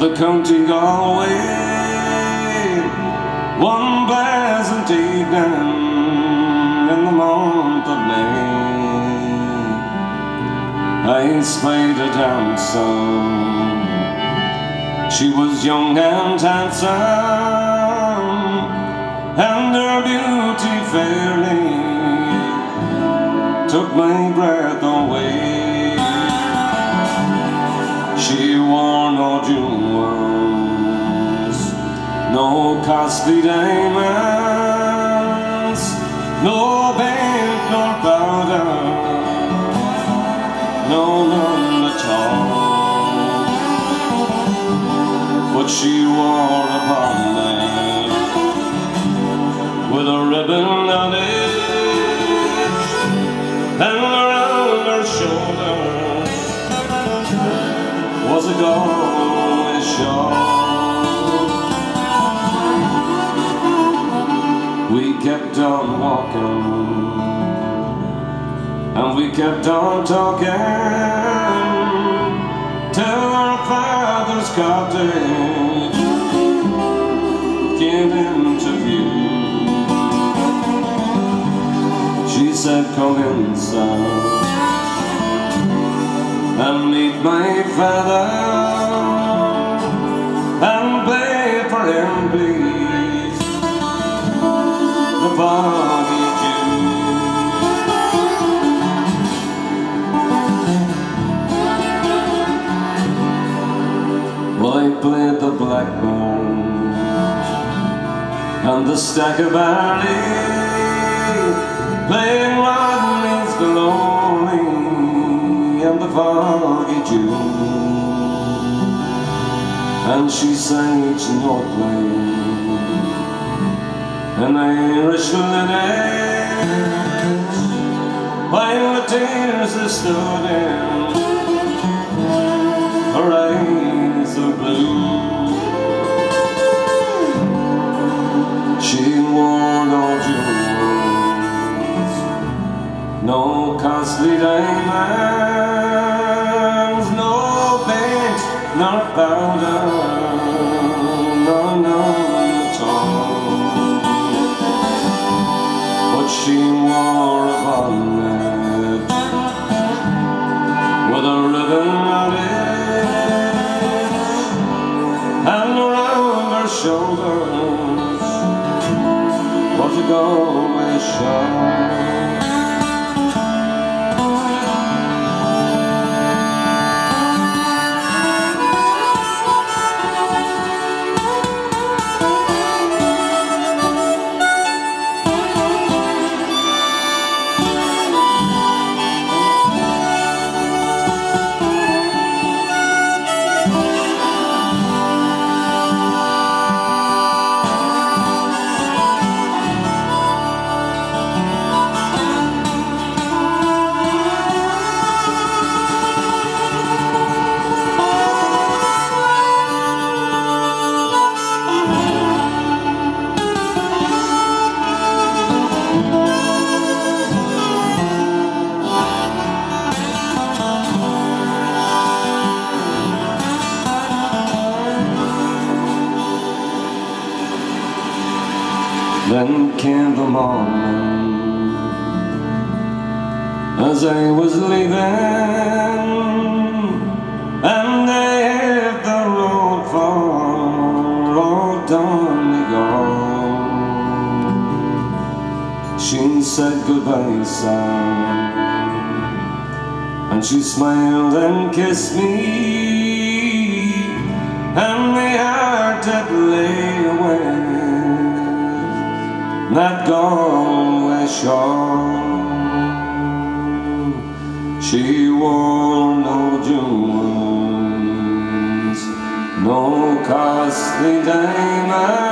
the county Galway one pleasant evening in the month of May. I spied a damsel. She was young and handsome and her beauty fairly took my breath away no costly diamonds no paint nor powder no none at all. But she wore a bonnet with a ribbon on it we kept on talking till our father's cottage came into view. She said, come in, son, and meet my father, stack of barley, playing Rodney's glory and the foggy Dew. And she sang each note line, an Irish lineage, while the tears that stood in costly diamonds, no paint, nor powder, no, Then came the morning as I was leaving, and I hit the road for old Donegal. She said goodbye, son, and she smiled and kissed me, and the heart that lay that Galway shore. She wore no jewels, no costly diamonds,